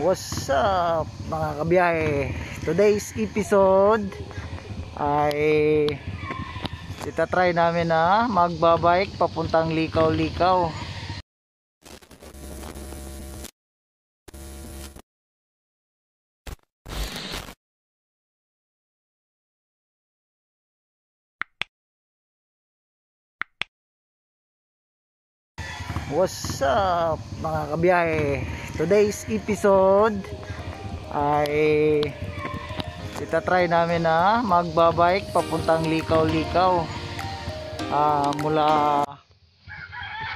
What's up mga kabiyahe? Today's episode ay itatry namin na magbabike papuntang Likaw-Likaw. What's up mga kabiyahe? Today's episode ay itatry namin na magbabike papuntang Likaw-Likaw ah, mula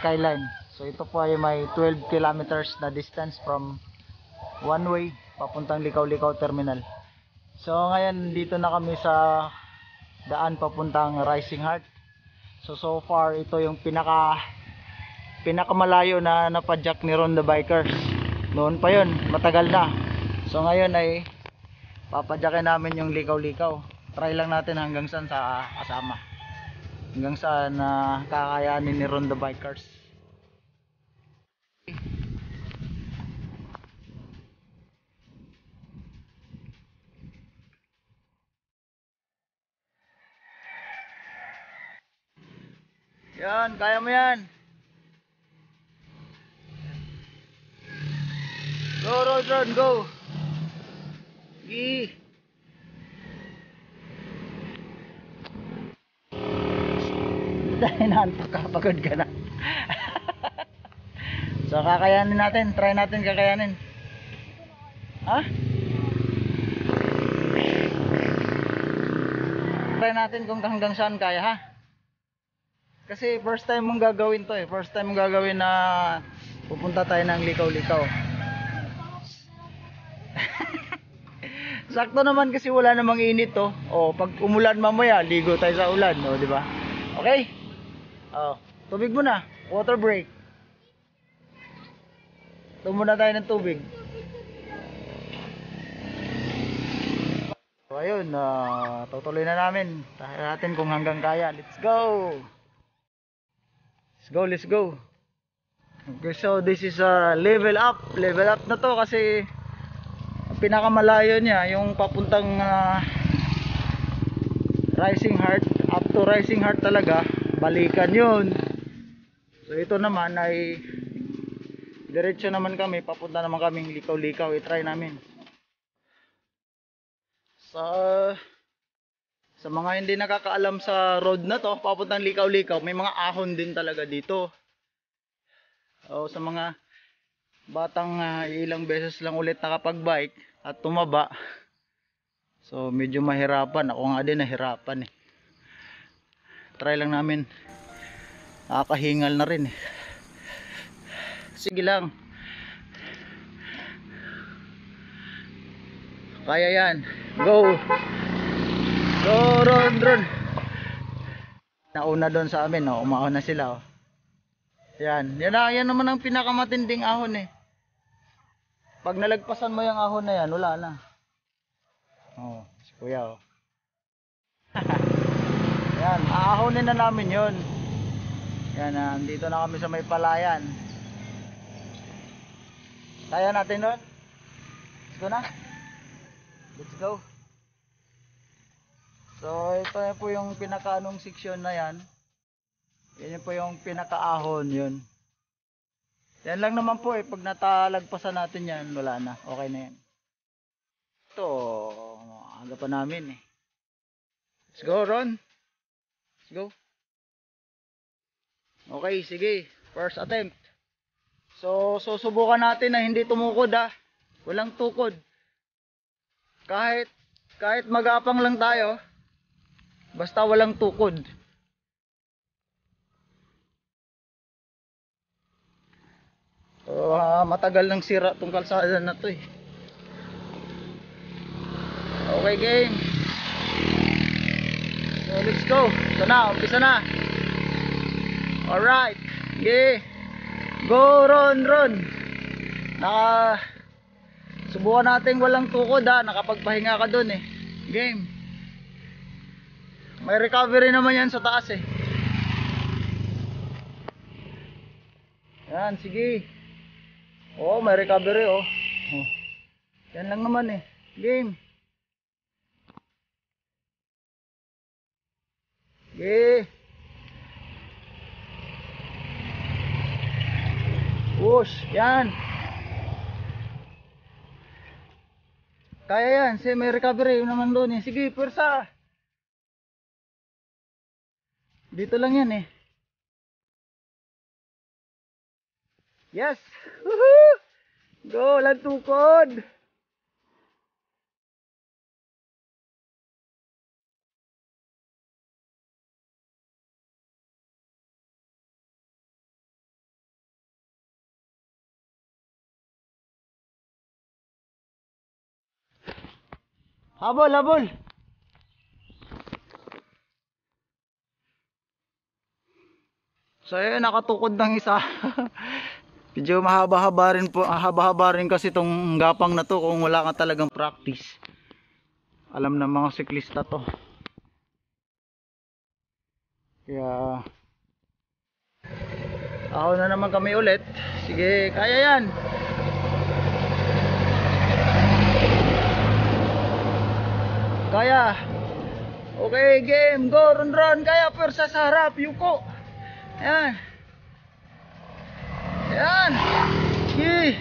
Skyline. So ito po ay may 12 kilometers na distance from one way papuntang Likaw-Likaw Terminal. So ngayon dito na kami sa daan papuntang Rising Heart. So so far ito yung pinaka pinakamalayo na napadyak ni Ron the Bikers. Noon pa yon, matagal na. So ngayon ay papadyakin namin yung likaw-likaw. Try lang natin hanggang saan sa kasama. Hanggang saan na kakayanin ni Ron the Bikers. Yan, kaya mo yan. Go, road, go. Gi. Dahil naantok ka, pagod ka na. so, kakayanin natin. Try natin kakayanin. Ha? Try natin kung hanggang saan kaya, ha? Kasi first time mong gagawin to eh. First time mong gagawin na pupunta tayo ng likaw-likaw. Sakto naman kasi wala namang init to. Oh, pag umulan mamaya, ligo tayo sa ulan, oh, di ba? Okay? Oh, tubig muna. Water break. Tumuna tayo ng tubig. So, ayun, ah, tutuloy na namin. Tayo natin kung hanggang kaya. Let's go! Let's go, let's go. Okay, so this is a level up. Level up na to kasi pinakamalayo niya yung papuntang ah, Rising Heart up to Rising Heart talaga balikan yun. So ito naman ay diretso naman kami papunta naman kaming likaw-likaw i-try namin. Sa sa mga hindi nakakaalam sa road na to papuntang likaw-likaw may mga ahon din talaga dito. O sa mga batang ah, ilang beses lang ulit nakapag-bike at tumaba. So medyo mahirapan. Ako nga din nahirapan eh. Try lang namin. Nakakahingal na rin eh. Sige lang. Kaya yan. Go. Go Ron Ron. Nauna doon sa amin, oh. umahon na sila. Oh. Yan. Yan, yan naman ang pinakamatinding ahon eh. Pag nalagpasan mo yung ahon na yan, wala na. Oh, si kuya oh. yan, aahonin na namin yon. Yan, ah, dito na kami sa may palayan. Kaya natin nun? Let's go na. Let's go. So, ito na po yung pinakaanong section na yan. Yan po yung pinakaahon yun. Yan lang naman po eh. Pag natalagpasan natin yan, wala na. Okay na yan. Ito, aga pa namin eh. Let's go, Ron. Let's go. Okay, sige. First attempt. So, susubukan natin na hindi tumukod ah. Walang tukod. Kahit, kahit magapang lang tayo, basta walang tukod. Uh, matagal nang sira tong kalsada na to eh. Okay game. So let's go. Ito na, umpisa na. Alright. Okay. Go Ron Ron. Naka Subukan natin walang tukod ha. Nakapagpahinga ka dun eh. Game. May recovery naman yan sa taas eh. Yan, sige. Oh, may recovery oh. oh. Yan lang naman eh. Game. Sige. Push. Yan. Kaya yan. Kasi may recovery naman doon eh. Sige, pwersa. Dito lang yan eh. Yes! Go! Walang tukod! Habol, habol! So ayun, nakatukod ng isa. Medyo mahaba-haba rin po, ah, haba-haba rin kasi tong gapang na to kung wala ka talagang practice. Alam ng mga siklista to. Kaya ako na naman kami ulit. Sige, kaya yan. Kaya. Okay, game. Go, run, run. Kaya, pwersa sa harap. Yuko. Ayan. Ayan. Sige.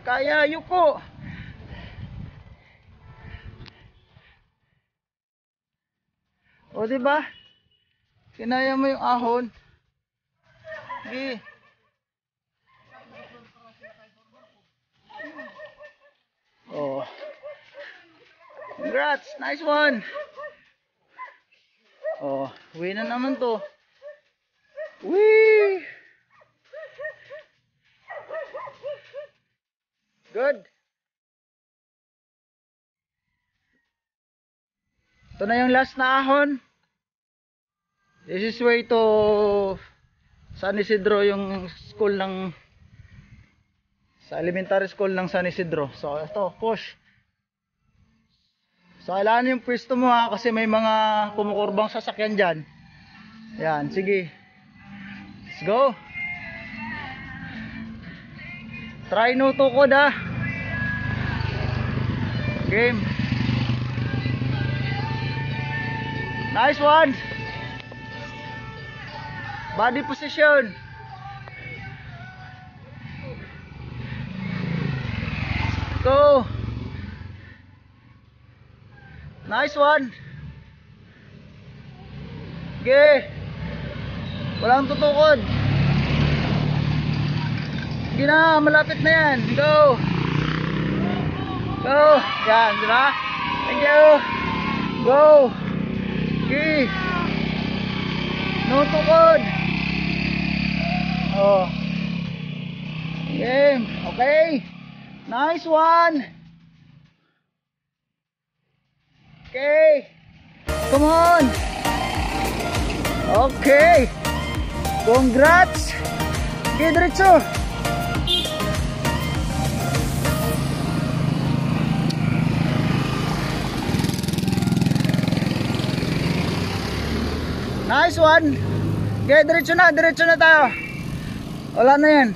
Kaya, yuko. O, di ba? Kinaya mo yung ahon. Sige. Oh. Congrats! Nice one! Oh, uwi na naman to. Wee! Good. Ito na yung last na ahon. This is way to San Isidro yung school ng sa elementary school ng San Isidro. So ito, push. So kailangan yung pwesto mo ha kasi may mga kumukurbang sasakyan dyan. Yan, sige. Let's go. Try no tukod ha. Game. Nice one. Body position. Go. Nice one. Okay. Walang tutukod. Sige na, malapit na yan. Go. Go. Yan, di ba? Thank you. Go. Okay. No tukod. Oh. Game. Okay. Nice one. Okay. Come on. Okay. Congrats. Okay. Nice one. Okay, diretso na, diretso na tayo. Wala na yan.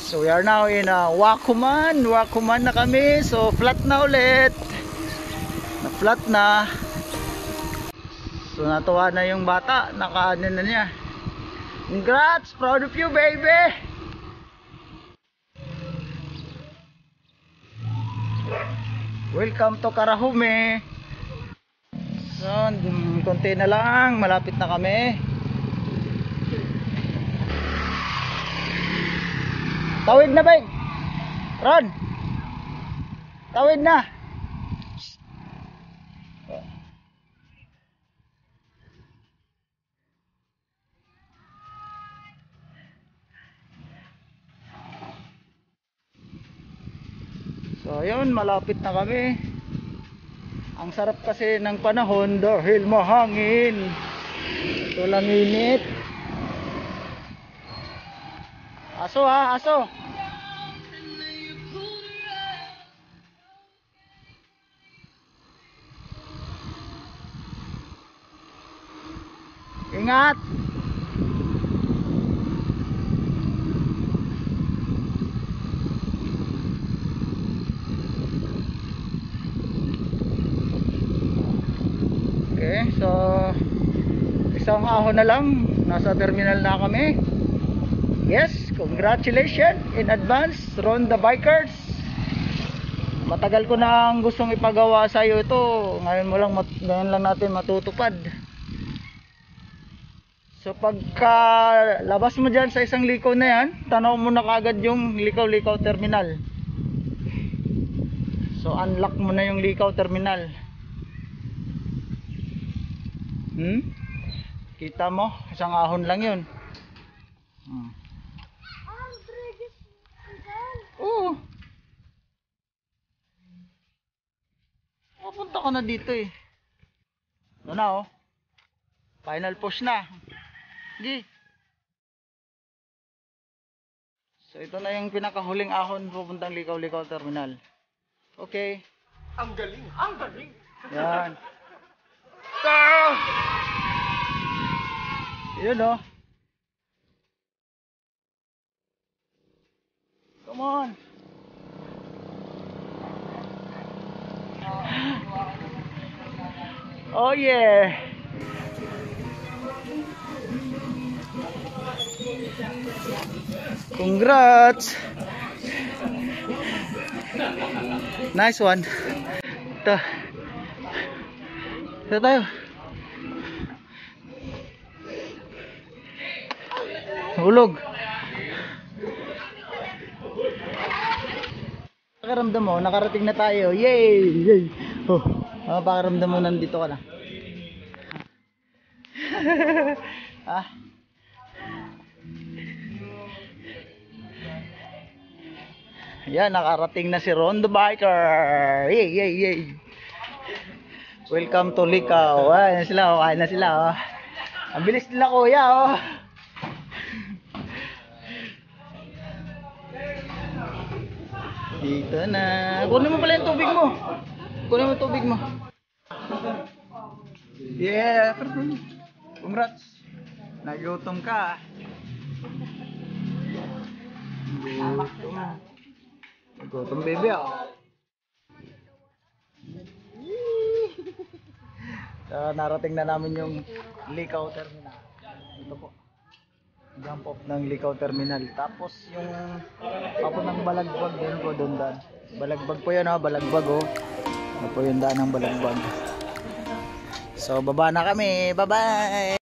So we are now in uh, Wakuman. Wakuman na kami. So flat na ulit. Na flat na. So natuwa na yung bata. Nakaano na niya. Congrats! Proud of you baby! Welcome to Karahume. So, konti na lang. Malapit na kami. Tawid na, Beng. Ron. Tawid na. So, ayun, malapit na kami. Ang sarap kasi ng panahon dahil mahangin. Ito lang init. Aso ha, aso. Ingat. So, isang ahon na lang. Nasa terminal na kami. Yes, congratulations in advance, Ron the Bikers. Matagal ko nang gustong ipagawa sa iyo ito. Ngayon mo lang ngayon lang natin matutupad. So pagka labas mo diyan sa isang likaw na 'yan, tanaw mo na kagad yung likaw-likaw terminal. So unlock mo na yung likaw terminal. Hmm? Kita mo, isang ahon lang 'yun. Hmm. Oo. Papunta ko na dito eh. Ano na oh. Final push na. Gi. So ito na yung pinakahuling ahon pupuntang Likaw-Likaw Terminal. Okay. Ang galing! Ang galing! Yan. Ah! Yun oh. Come on. Oh yeah. Congrats. Nice one. Ito. Ito tayo. Hulog. Pakiramdam mo, nakarating na tayo. Yay! Yay! Oh, ano pakiramdam mo nandito ka na? ah? Yan, nakarating na si Ron the Biker. Yay, yay, yay. Welcome to Likaw. Ay, na sila, oh. Ay, na sila, oh. Ang bilis nila, kuya, oh. Dito na. Kunin mo pala yung tubig mo. Kunin mo yung tubig mo. Yeah, perfect. Congrats. Nagutom ka. Gutom. Gutom baby ako. So, narating na namin yung Likaw Terminal. Ito po. Jump off ng Likaw Terminal. Tapos yung papo ng Balagbag din po doon daan. Balagbag po yun ha, Balagbag oh. Ano po yung daan ng Balagbag. So baba na kami. Bye bye.